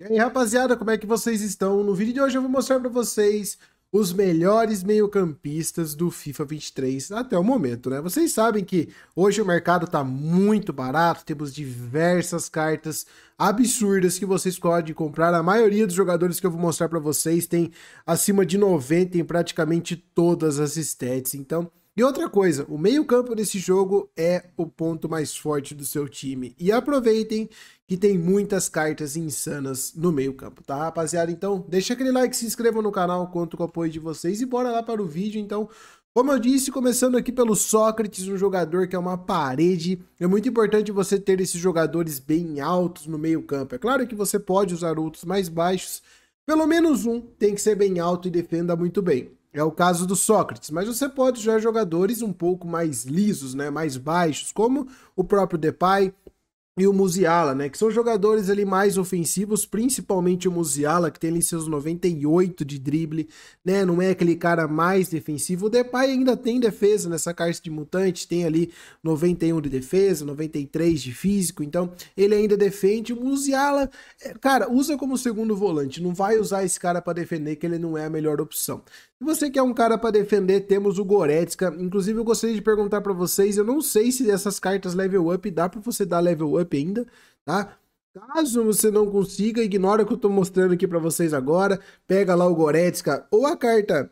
E aí, rapaziada, como é que vocês estão? No vídeo de hoje eu vou mostrar para vocês os melhores meio-campistas do FIFA 23 até o momento, né? Vocês sabem que hoje o mercado tá muito barato, temos diversas cartas absurdas que vocês podem comprar. A maioria dos jogadores que eu vou mostrar para vocês tem acima de 90 em praticamente todas as stats, então e outra coisa, o meio-campo desse jogo é o ponto mais forte do seu time. E aproveitem que tem muitas cartas insanas no meio-campo, tá, rapaziada? Então, deixa aquele like, se inscreva no canal, conto com o apoio de vocês e bora lá para o vídeo. Então, como eu disse, começando aqui pelo Sócrates, um jogador que é uma parede. É muito importante você ter esses jogadores bem altos no meio-campo. É claro que você pode usar outros mais baixos, pelo menos um tem que ser bem alto e defenda muito bem. É o caso do Sócrates, mas você pode usar jogadores um pouco mais lisos, né, mais baixos, como o próprio Depay, e o Musiala, né? Que são jogadores ali mais ofensivos, principalmente o Musiala, que tem ali seus 98 de drible, né? Não é aquele cara mais defensivo. O Depay ainda tem defesa nessa caixa de mutantes, tem ali 91 de defesa, 93 de físico, então ele ainda defende. O Musiala, é, cara, usa como segundo volante, não vai usar esse cara para defender, que ele não é a melhor opção. Se você quer um cara para defender, temos o Goretzka. Inclusive, eu gostaria de perguntar para vocês, eu não sei se essas cartas level up dá para você dar level up ainda, tá? Caso você não consiga, ignora o que eu estou mostrando aqui para vocês agora. Pega lá o Goretzka ou a carta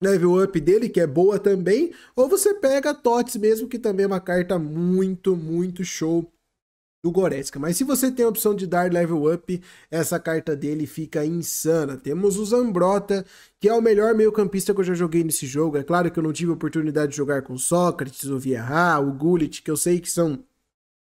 level up dele, que é boa também, ou você pega a Tots mesmo, que também é uma carta muito, muito show do Goretzka. Mas se você tem a opção de dar level up, essa carta dele fica insana. Temos o Zambrota, que é o melhor meio campista que eu já joguei nesse jogo. É claro que eu não tive oportunidade de jogar com Sócrates, o Vieira, o Gullit, que eu sei que são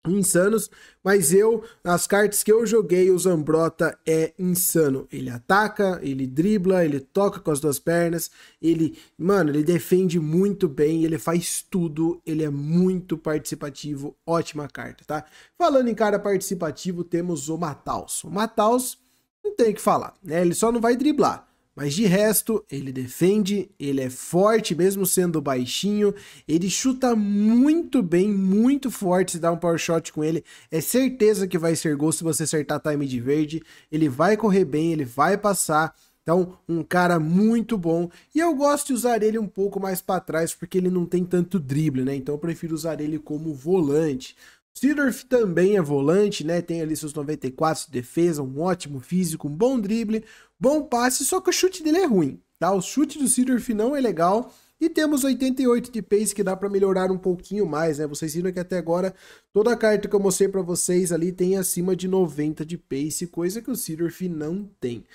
insanos, mas eu, as cartas que eu joguei, o Zambrota é insano. Ele ataca, ele dribla, ele toca com as duas pernas, ele, mano, ele defende muito bem, ele faz tudo, ele é muito participativo, ótima carta, tá? Falando em cara participativo, temos o Mataus. O Mataus não tem o que falar, né? Ele só não vai driblar. Mas de resto, ele defende, ele é forte, mesmo sendo baixinho, ele chuta muito bem, muito forte, se dá um power shot com ele, é certeza que vai ser gol se você acertar time de verde, ele vai correr bem, ele vai passar, então, um cara muito bom. E eu gosto de usar ele um pouco mais para trás, porque ele não tem tanto drible, né? Então eu prefiro usar ele como volante. Sidorf também é volante, né? Tem ali seus 94 de defesa, um ótimo físico, um bom drible, bom passe, só que o chute dele é ruim, tá? O chute do Sidorf não é legal. E temos 88 de pace que dá para melhorar um pouquinho mais, né? Vocês viram que até agora toda a carta que eu mostrei para vocês ali tem acima de 90 de pace, coisa que o Sidorf não tem.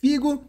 Figo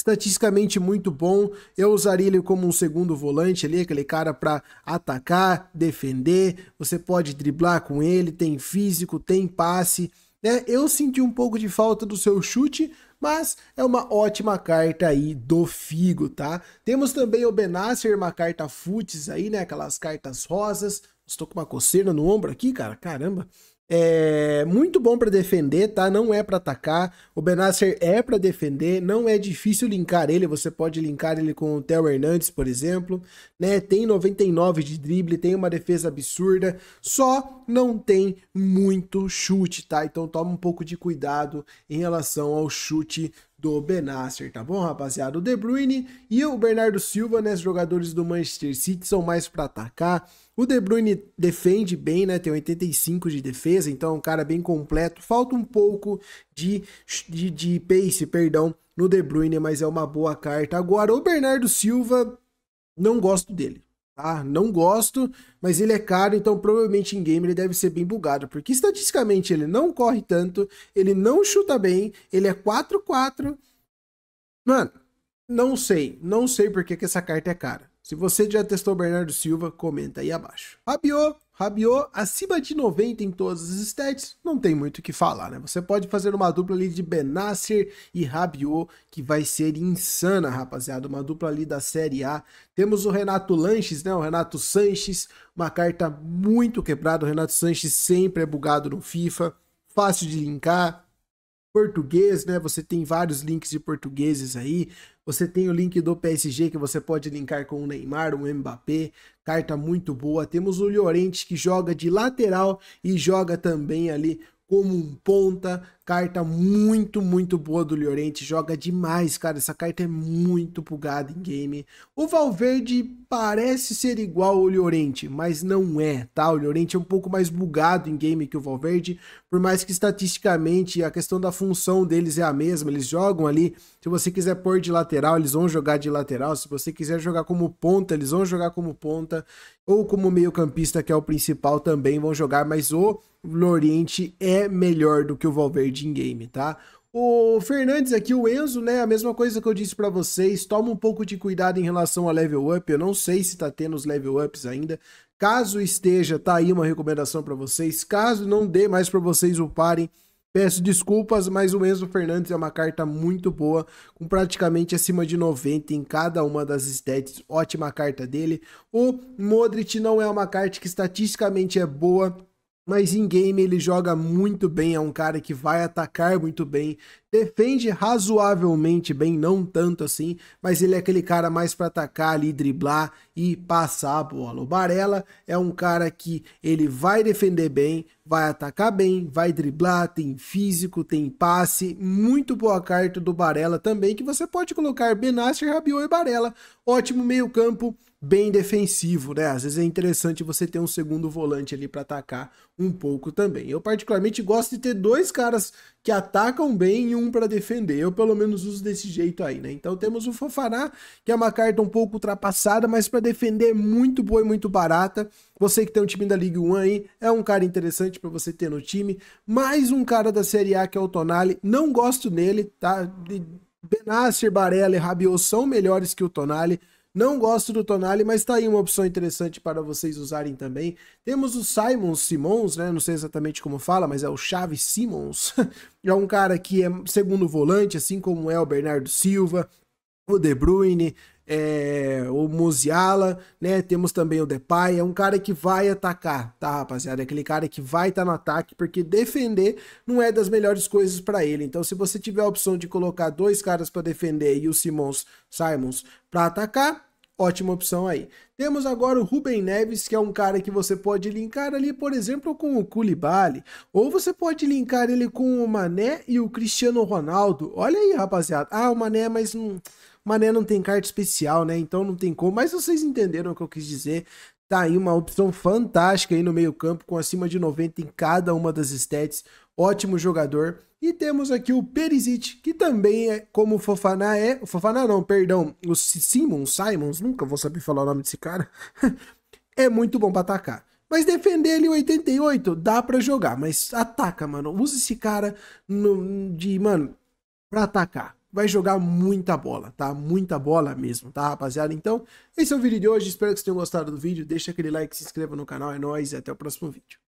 estatisticamente muito bom. Eu usaria ele como um segundo volante ali, aquele cara para atacar, defender. Você pode driblar com ele, tem físico, tem passe. Né? Eu senti um pouco de falta do seu chute, mas é uma ótima carta aí do Figo, tá? Temos também o Benasser, uma carta futs aí, né? Aquelas cartas rosas. Estou com uma coceira no ombro aqui, cara, caramba. É muito bom para defender, tá? Não é para atacar. O Benasser é para defender, não é difícil linkar ele. Você pode linkar ele com o Theo Hernandes, por exemplo, né? Tem 99 de drible, tem uma defesa absurda, só não tem muito chute, tá? Então toma um pouco de cuidado em relação ao chute do Benasser, tá bom, rapaziada? O De Bruyne e o Bernardo Silva, né, jogadores do Manchester City são mais para atacar. O De Bruyne defende bem, né, tem 85 de defesa, então é um cara bem completo. Falta um pouco de, de, de pace, perdão, no De Bruyne, mas é uma boa carta. Agora, o Bernardo Silva, não gosto dele. Tá? Não gosto, mas ele é caro, então provavelmente em game ele deve ser bem bugado, porque estatisticamente ele não corre tanto, ele não chuta bem, ele é 4-4. Mano, não sei, não sei porque que essa carta é cara. Se você já testou Bernardo Silva, comenta aí abaixo. Rabiot, Rabiot acima de 90 em todas as stats, não tem muito o que falar, né? Você pode fazer uma dupla ali de Benasser e Rabiot, que vai ser insana, rapaziada. Uma dupla ali da Série A. Temos o Renato Lanches, né? O Renato Sanches, uma carta muito quebrada. O Renato Sanches sempre é bugado no FIFA, fácil de linkar, português, né? Você tem vários links de portugueses aí. Você tem o link do PSG que você pode linkar com o Neymar, o Mbappé. Carta muito boa. Temos o Llorente que joga de lateral e joga também ali como um ponta. Carta muito, muito boa do Llorente, joga demais, cara. Essa carta é muito bugada em game. O Valverde parece ser igual ao Llorente, mas não é, tá? O Llorente é um pouco mais bugado em game que o Valverde, por mais que estatisticamente a questão da função deles é a mesma. Eles jogam ali, se você quiser pôr de lateral, eles vão jogar de lateral. Se você quiser jogar como ponta, eles vão jogar como ponta. Ou como meio campista, que é o principal, também vão jogar, mas o Loriente é melhor do que o Valverde em game, tá? O Fernandes aqui, o Enzo, né? A mesma coisa que eu disse para vocês. Toma um pouco de cuidado em relação a level up. Eu não sei se tá tendo os level ups ainda. Caso esteja, tá aí uma recomendação para vocês. Caso não dê mais para vocês uparem, peço desculpas, mas o Enzo Fernandes é uma carta muito boa, com praticamente acima de 90 em cada uma das stats. Ótima carta dele. O Modric não é uma carta que estatisticamente é boa mas em game ele joga muito bem, é um cara que vai atacar muito bem, defende razoavelmente bem, não tanto assim, mas ele é aquele cara mais para atacar ali, driblar e passar a bola. O Barella é um cara que ele vai defender bem, vai atacar bem, vai driblar, tem físico, tem passe, muito boa carta do Barella também, que você pode colocar Benasser, Rabiot e Barella, ótimo meio campo, bem defensivo, né? Às vezes é interessante você ter um segundo volante ali para atacar um pouco também. Eu particularmente gosto de ter dois caras que atacam bem e um para defender. Eu pelo menos uso desse jeito aí, né? Então temos o Fofaná, que é uma carta um pouco ultrapassada, mas para defender muito boa e muito barata. Você que tem um time da Ligue 1 aí, é um cara interessante para você ter no time. Mais um cara da Série A que é o Tonali, não gosto nele, tá? Benasser, Barella e Rabiot são melhores que o Tonali. Não gosto do Tonali, mas tá aí uma opção interessante para vocês usarem também. Temos o Simon Simons, né? Não sei exatamente como fala, mas é o Chaves Simons. é um cara que é segundo volante, assim como é o Bernardo Silva, o De Bruyne, é, o Musiala, né? Temos também o Depay, é um cara que vai atacar, tá, rapaziada? É aquele cara que vai estar tá no ataque, porque defender não é das melhores coisas para ele. Então, se você tiver a opção de colocar dois caras para defender e o Simons, Simons para atacar, ótima opção aí. Temos agora o Ruben Neves, que é um cara que você pode linkar ali, por exemplo, com o Koulibaly, ou você pode linkar ele com o Mané e o Cristiano Ronaldo. Olha aí, rapaziada. Ah, o Mané, mas não Mané não tem carta especial, né? Então não tem como. Mas vocês entenderam o que eu quis dizer. Tá aí uma opção fantástica aí no meio-campo, com acima de 90 em cada uma das stats. Ótimo jogador. E temos aqui o Perisic, que também é como o Fofaná é. O Fofaná não, perdão. O Simon, Simons, nunca vou saber falar o nome desse cara. é muito bom para atacar. Mas defender ele 88 dá para jogar, mas ataca, mano. Usa esse cara no, de, mano, para atacar vai jogar muita bola, tá? Muita bola mesmo, tá, rapaziada? Então, esse é o vídeo de hoje. Espero que vocês tenham gostado do vídeo. Deixa aquele like, se inscreva no canal. É nóis e até o próximo vídeo.